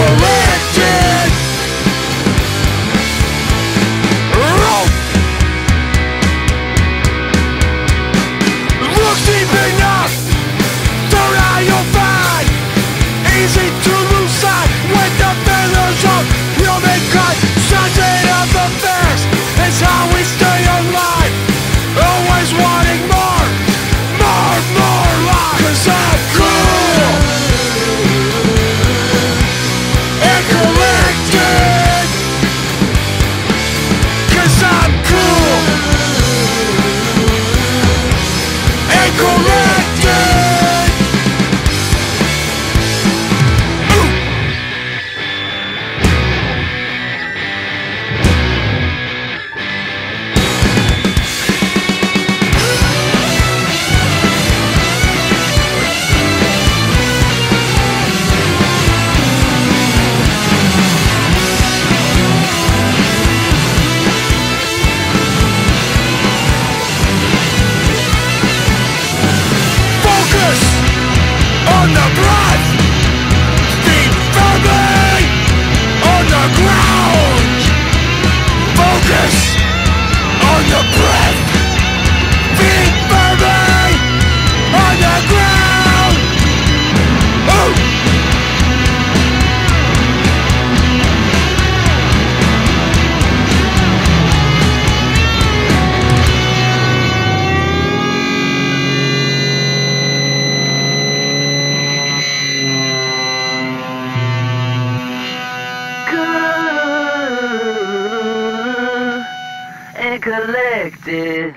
collected. And collected.